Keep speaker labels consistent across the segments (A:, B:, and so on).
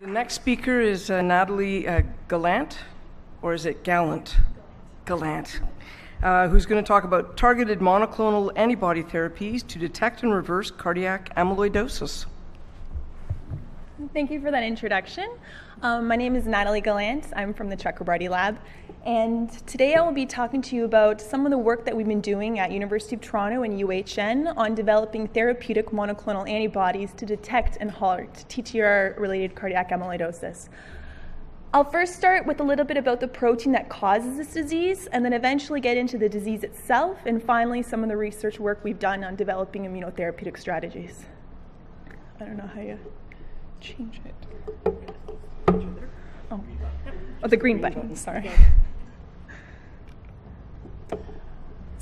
A: The next speaker is uh, Natalie uh, Gallant, or is it Gallant? Gallant, uh, who's going to talk about targeted monoclonal antibody therapies to detect and reverse cardiac amyloidosis.
B: Thank you for that introduction. Um, my name is Natalie Gallant. I'm from the Chakrabarty Lab. And today I will be talking to you about some of the work that we've been doing at University of Toronto and UHN on developing therapeutic monoclonal antibodies to detect and halt TTR-related cardiac amyloidosis. I'll first start with a little bit about the protein that causes this disease, and then eventually get into the disease itself, and finally some of the research work we've done on developing immunotherapeutic strategies. I don't know how you change it. Oh, oh the green button, sorry.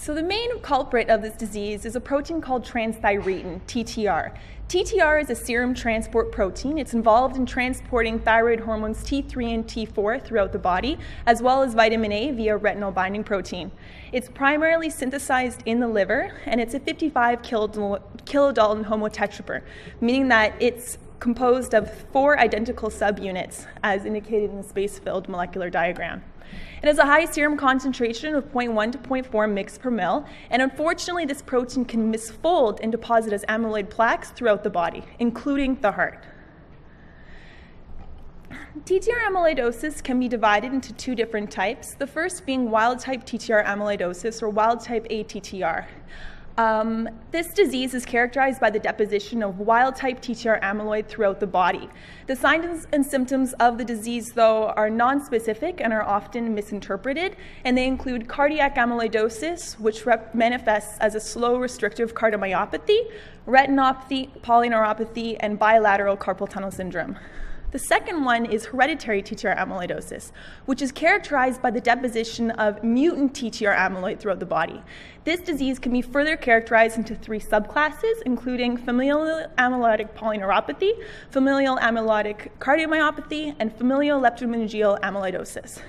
B: So the main culprit of this disease is a protein called transthyretin, TTR. TTR is a serum transport protein. It's involved in transporting thyroid hormones T3 and T4 throughout the body, as well as vitamin A via retinol binding protein. It's primarily synthesized in the liver, and it's a 55 kilodalton homotetramer, meaning that it's composed of four identical subunits, as indicated in the space-filled molecular diagram. It has a high serum concentration of 0.1 to 0.4 mg per mil, and unfortunately, this protein can misfold and deposit as amyloid plaques throughout the body, including the heart. TTR amyloidosis can be divided into two different types, the first being wild type TTR amyloidosis or wild type ATTR. Um, this disease is characterized by the deposition of wild type TTR amyloid throughout the body. The signs and symptoms of the disease, though, are nonspecific and are often misinterpreted, and they include cardiac amyloidosis, which manifests as a slow restrictive cardiomyopathy, retinopathy, polyneuropathy, and bilateral carpal tunnel syndrome. The second one is hereditary TTR amyloidosis, which is characterized by the deposition of mutant TTR amyloid throughout the body. This disease can be further characterized into three subclasses, including familial amyloidic polyneuropathy, familial amyloidic cardiomyopathy, and familial leptomeningeal amyloidosis.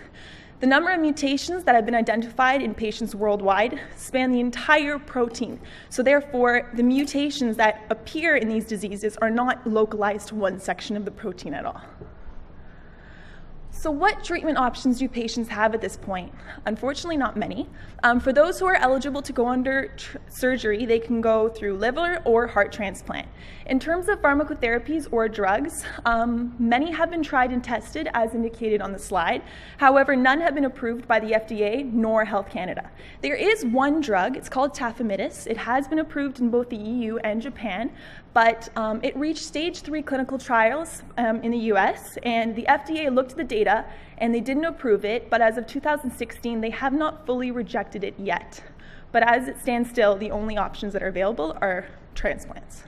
B: The number of mutations that have been identified in patients worldwide span the entire protein. So, therefore, the mutations that appear in these diseases are not localized to one section of the protein at all. So, what treatment options do patients have at this point? Unfortunately, not many. Um, for those who are eligible to go under surgery, they can go through liver or heart transplant. In terms of pharmacotherapies or drugs, um, many have been tried and tested as indicated on the slide. However, none have been approved by the FDA nor Health Canada. There is one drug, it's called tafamidis. It has been approved in both the EU and Japan, but um, it reached stage three clinical trials um, in the US, and the FDA looked at the data and they didn't approve it, but as of 2016, they have not fully rejected it yet. But as it stands still, the only options that are available are transplants.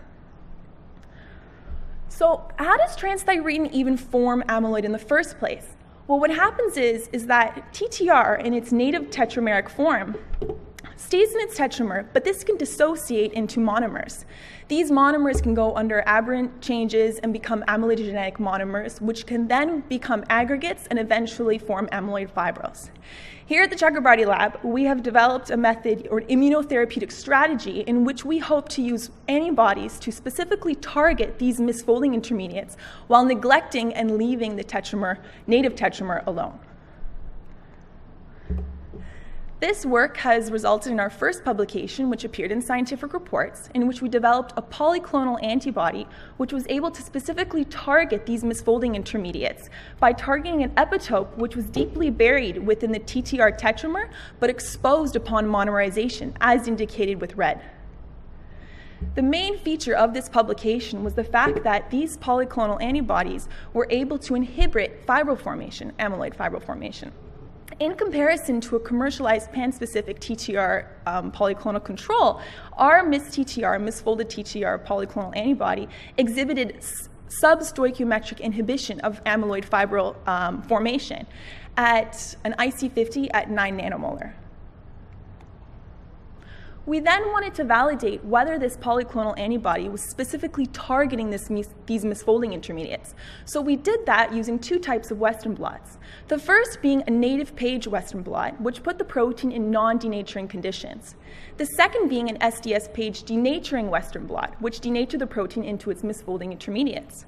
B: So, how does transthyretin even form amyloid in the first place? Well, what happens is, is that TTR in its native tetrameric form stays in its tetramer, but this can dissociate into monomers. These monomers can go under aberrant changes and become amyloidogenic monomers, which can then become aggregates and eventually form amyloid fibrils. Here at the Chakrabarty Lab, we have developed a method or an immunotherapeutic strategy in which we hope to use antibodies to specifically target these misfolding intermediates while neglecting and leaving the tetramer, native tetramer alone. This work has resulted in our first publication, which appeared in Scientific Reports, in which we developed a polyclonal antibody which was able to specifically target these misfolding intermediates by targeting an epitope which was deeply buried within the TTR tetramer but exposed upon monomerization, as indicated with red. The main feature of this publication was the fact that these polyclonal antibodies were able to inhibit fibril formation, amyloid fibril formation in comparison to a commercialized pan-specific TTR um, polyclonal control, our mis-TTR, misfolded TTR polyclonal antibody exhibited substoichiometric inhibition of amyloid fibril um, formation at an IC50 at 9 nanomolar. We then wanted to validate whether this polyclonal antibody was specifically targeting this, these misfolding intermediates. So we did that using two types of Western blots. The first being a native page Western blot, which put the protein in non-denaturing conditions. The second being an SDS page denaturing Western blot, which denatured the protein into its misfolding intermediates.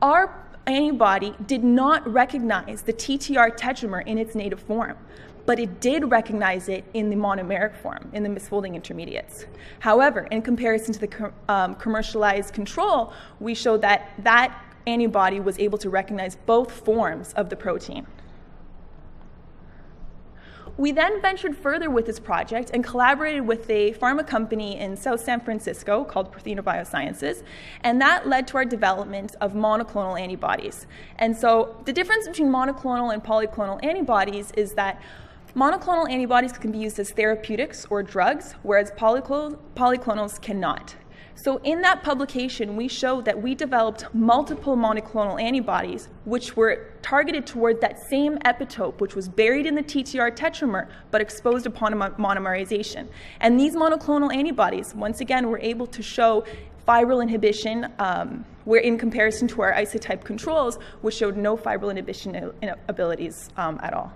B: Our antibody did not recognize the TTR tetramer in its native form, but it did recognize it in the monomeric form, in the misfolding intermediates. However, in comparison to the um, commercialized control, we showed that that antibody was able to recognize both forms of the protein. We then ventured further with this project and collaborated with a pharma company in South San Francisco called Prothena Biosciences, and that led to our development of monoclonal antibodies. And so the difference between monoclonal and polyclonal antibodies is that monoclonal antibodies can be used as therapeutics or drugs, whereas polyclonals cannot. So in that publication, we showed that we developed multiple monoclonal antibodies which were targeted toward that same epitope, which was buried in the TTR tetramer, but exposed upon monomerization. And these monoclonal antibodies, once again, were able to show fibril inhibition, um, where in comparison to our isotype controls, which showed no fibril inhibition abilities um, at all.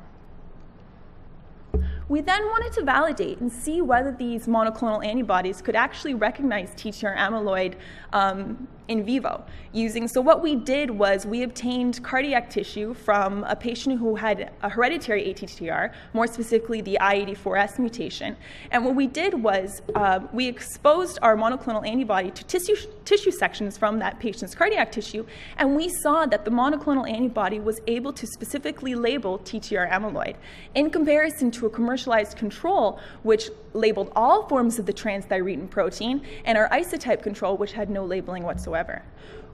B: We then wanted to validate and see whether these monoclonal antibodies could actually recognize TTR amyloid um, in vivo using, so what we did was we obtained cardiac tissue from a patient who had a hereditary ATTR, more specifically the I84S mutation. And what we did was uh, we exposed our monoclonal antibody to tissue, tissue sections from that patient's cardiac tissue, and we saw that the monoclonal antibody was able to specifically label TTR amyloid in comparison to a commercialized control, which labeled all forms of the transthyretin protein, and our isotype control, which had no labeling whatsoever.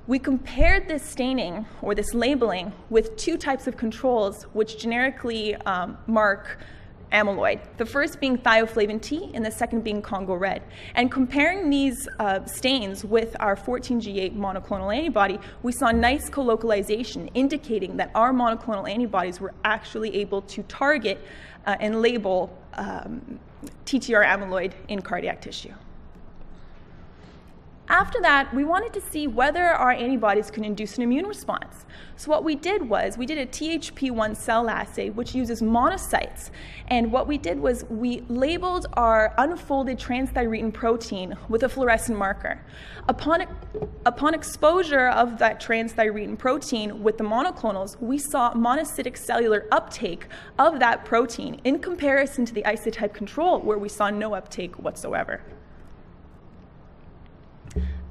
B: We compared this staining or this labeling with two types of controls which generically um, mark amyloid, the first being thioflavin T and the second being Congo red. And comparing these uh, stains with our 14G8 monoclonal antibody, we saw nice colocalization indicating that our monoclonal antibodies were actually able to target uh, and label um, TTR amyloid in cardiac tissue. After that, we wanted to see whether our antibodies could induce an immune response. So what we did was we did a THP1 cell assay, which uses monocytes. And what we did was we labeled our unfolded transthyretin protein with a fluorescent marker. Upon, upon exposure of that transthyretin protein with the monoclonals, we saw monocytic cellular uptake of that protein in comparison to the isotype control, where we saw no uptake whatsoever.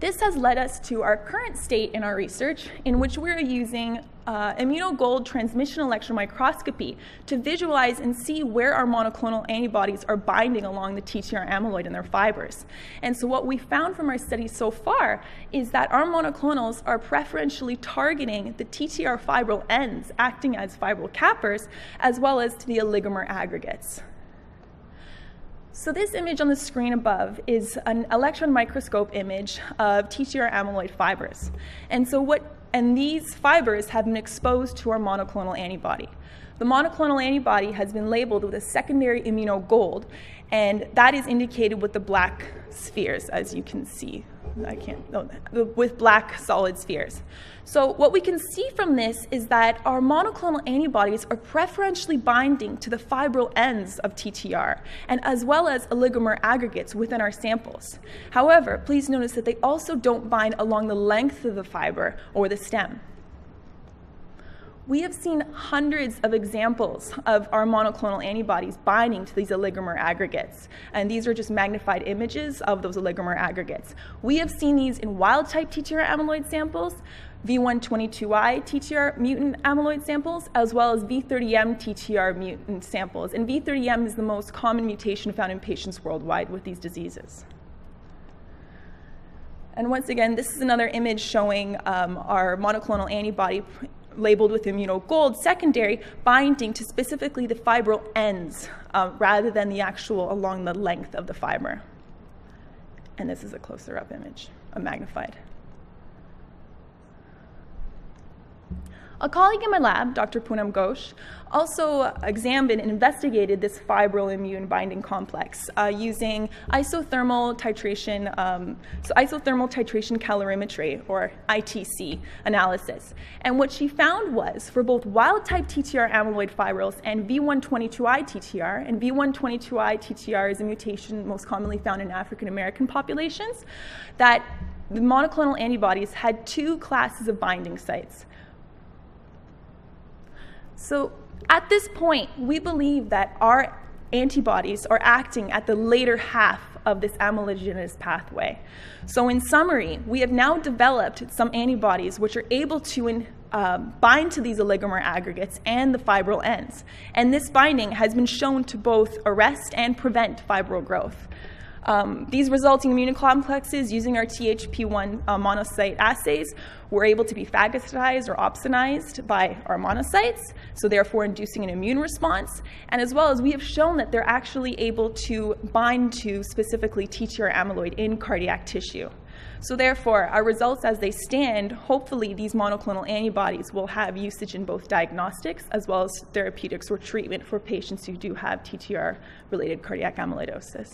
B: This has led us to our current state in our research, in which we're using uh, immunogold transmission electron microscopy to visualize and see where our monoclonal antibodies are binding along the TTR amyloid in their fibers. And so what we found from our study so far is that our monoclonals are preferentially targeting the TTR fibril ends, acting as fibril cappers, as well as to the oligomer aggregates. So this image on the screen above is an electron microscope image of TTR amyloid fibers. And so what and these fibers have been exposed to our monoclonal antibody. The monoclonal antibody has been labeled with a secondary immunogold, and that is indicated with the black spheres, as you can see. I can't, no, with black solid spheres. So what we can see from this is that our monoclonal antibodies are preferentially binding to the fibril ends of TTR, and as well as oligomer aggregates within our samples. However, please notice that they also don't bind along the length of the fiber or the stem. We have seen hundreds of examples of our monoclonal antibodies binding to these oligomer aggregates. And these are just magnified images of those oligomer aggregates. We have seen these in wild type TTR amyloid samples, V122I TTR mutant amyloid samples, as well as V30M TTR mutant samples. And V30M is the most common mutation found in patients worldwide with these diseases. And once again, this is another image showing um, our monoclonal antibody labeled with immunogold secondary binding to specifically the fibril ends uh, rather than the actual along the length of the fiber. And this is a closer up image, a magnified. A colleague in my lab, Dr. Poonam Ghosh, also examined and investigated this fibril immune binding complex uh, using isothermal titration, um, so isothermal titration calorimetry, or ITC analysis. And what she found was for both wild type TTR amyloid fibrils and V122I TTR, and V122I TTR is a mutation most commonly found in African American populations, that the monoclonal antibodies had two classes of binding sites So at this point, we believe that our antibodies are acting at the later half of this amyloidogenesis pathway. So, in summary, we have now developed some antibodies which are able to uh, bind to these oligomer aggregates and the fibril ends. And this binding has been shown to both arrest and prevent fibril growth. Um, these resulting immunocomplexes using our THP1 uh, monocyte assays were able to be phagocytized or opsonized by our monocytes, so therefore inducing an immune response. And as well as we have shown that they're actually able to bind to specifically TTR amyloid in cardiac tissue. So therefore, our results as they stand, hopefully these monoclonal antibodies will have usage in both diagnostics as well as therapeutics or treatment for patients who do have TTR-related cardiac amyloidosis.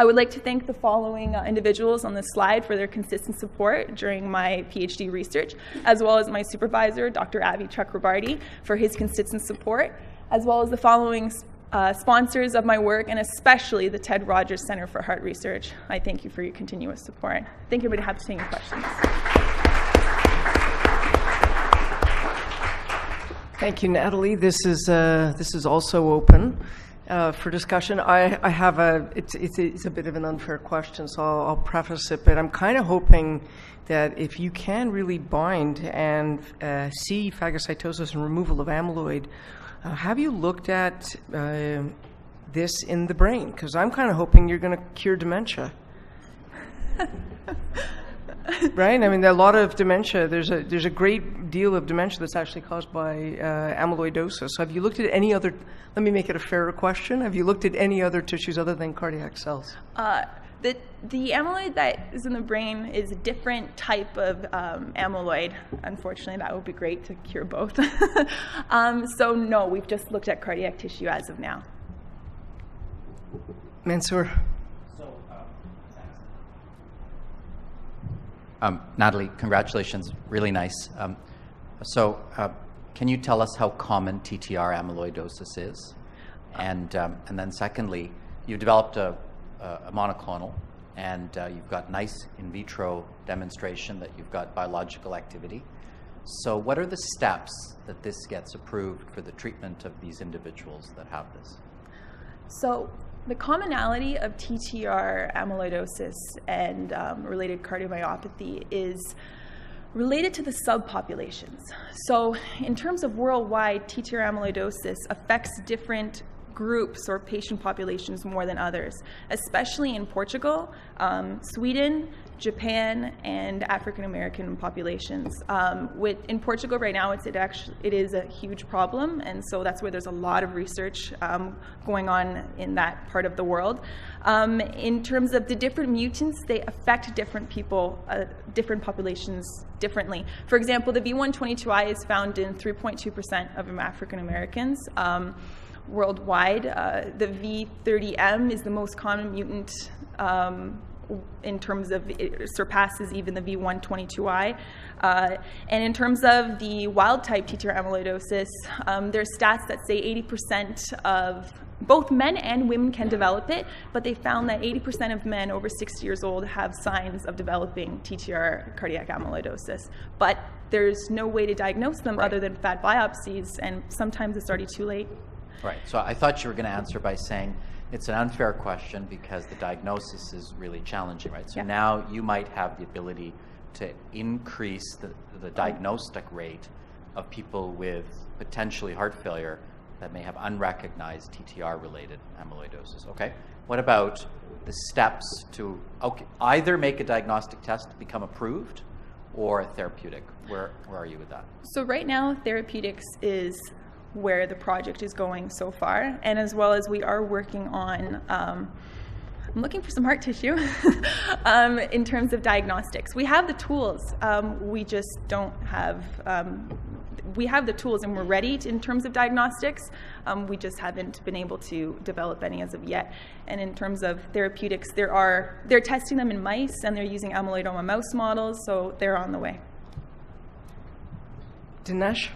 B: I would like to thank the following uh, individuals on this slide for their consistent support during my PhD research, as well as my supervisor, Dr. Avi Chakrabarty, for his consistent support, as well as the following uh, sponsors of my work, and especially the Ted Rogers Center for Heart Research. I thank you for your continuous support. Thank you, everybody. Happy to take any questions.
A: Thank you, Natalie. This is, uh, this is also open uh, for discussion. I, I have a, it's, it's, it's, a bit of an unfair question, so I'll, I'll preface it, but I'm kind of hoping that if you can really bind and uh, see phagocytosis and removal of amyloid, uh, have you looked at uh, this in the brain? Because I'm kind of hoping you're going to cure dementia. right? I mean, a lot of dementia. There's a there's a great deal of dementia that's actually caused by uh, amyloidosis. So have you looked at any other? Let me make it a fairer question. Have you looked at any other tissues other than cardiac cells?
B: Uh, the the amyloid that is in the brain is a different type of um, amyloid. Unfortunately, that would be great to cure both. um, so no, we've just looked at cardiac tissue as of now.
A: Mansour.
C: Um, Natalie, congratulations. Really nice. Um, so, uh, can you tell us how common TTR amyloidosis is? And, um, and then, secondly, you've developed a, a monoclonal, and uh, you've got nice in vitro demonstration that you've got biological activity. So, what are the steps that this gets approved for the treatment of these individuals that have this?
B: So, the commonality of TTR amyloidosis and um, related cardiomyopathy is related to the subpopulations. So, in terms of worldwide, TTR amyloidosis affects different groups or patient populations more than others, especially in Portugal, um, Sweden, Japan, and African American populations. Um, with, in Portugal right now, it's, it, actually, it is a huge problem, and so that's where there's a lot of research um, going on in that part of the world. Um, in terms of the different mutants, they affect different people, uh, different populations differently. For example, the V122I is found in 3.2% of African Americans. Um, worldwide. Uh, the V30M is the most common mutant um, in terms of it surpasses even the V122I. Uh, and in terms of the wild type TTR amyloidosis, um, there's stats that say 80% of both men and women can develop it, but they found that 80% of men over 60 years old have signs of developing TTR cardiac amyloidosis. But there's no way to diagnose them right. other than fat biopsies, and sometimes it's already too late.
C: Right. So I thought you were going to answer by saying it's an unfair question because the diagnosis is really challenging, right? So yeah. now you might have the ability to increase the, the diagnostic rate of people with potentially heart failure that may have unrecognized TTR related amyloidosis. Okay? What about the steps to okay, either make a diagnostic test become approved or therapeutic? Where, where are you with that?
B: So, right now, therapeutics is where the project is going so far, and as well as we are working on. Um, I'm looking for some heart tissue um, in terms of diagnostics. We have the tools, um, we just don't have. Um, we have the tools and we're ready to, in terms of diagnostics. Um, we just haven't been able to develop any as of yet. And in terms of therapeutics, there are they're testing them in mice and they're using amyloidoma mouse models, so they're on the way.
A: Dinesh.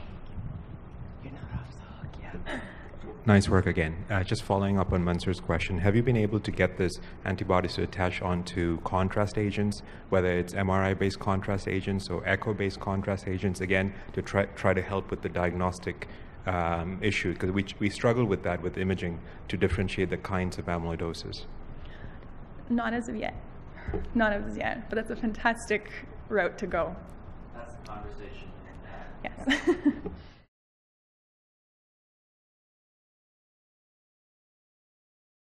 D: Nice work again. Uh, just following up on Mansoor's question, have you been able to get this antibodies to attach onto contrast agents, whether it's MRI-based contrast agents or echo-based contrast agents, again, to try, try to help with the diagnostic um, issue? Because we, we struggle with that with imaging to differentiate the kinds of amyloidosis.
B: Not as of yet. Not as of yet, but that's a fantastic route to go.
C: That's the conversation.
B: Yes.